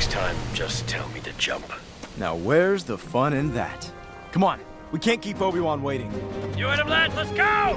Next time, just tell me to jump. Now where's the fun in that? Come on, we can't keep Obi-Wan waiting. You and him, lads, let's go!